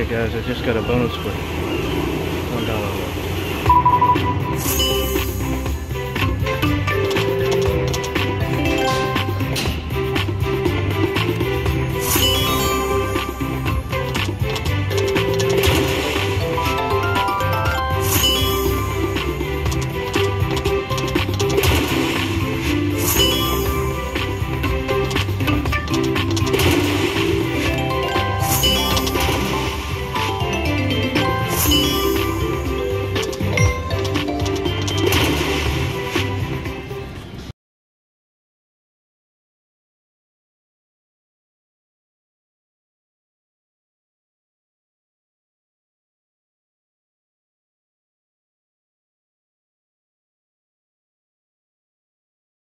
Okay guys, I just got a bonus for $1.